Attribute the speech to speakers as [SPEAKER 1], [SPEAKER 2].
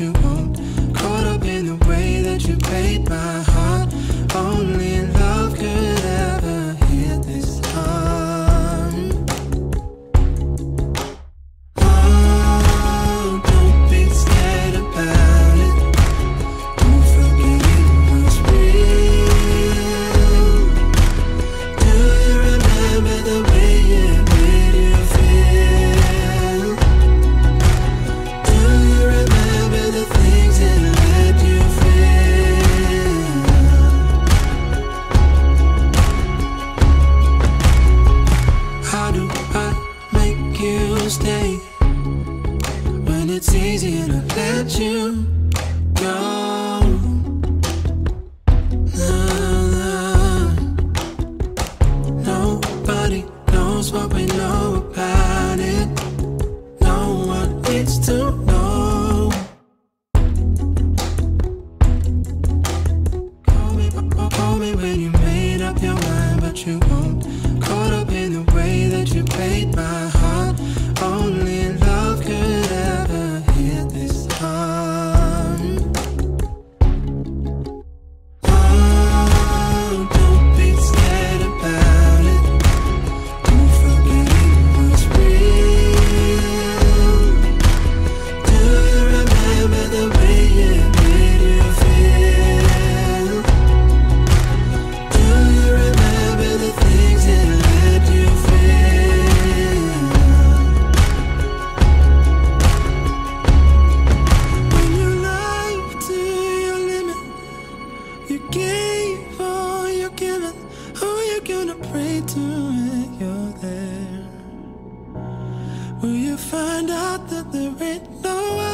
[SPEAKER 1] you. Stay when it's easier to let you. gave all you're given. Who you gonna pray to when you're there? Will you find out that there ain't no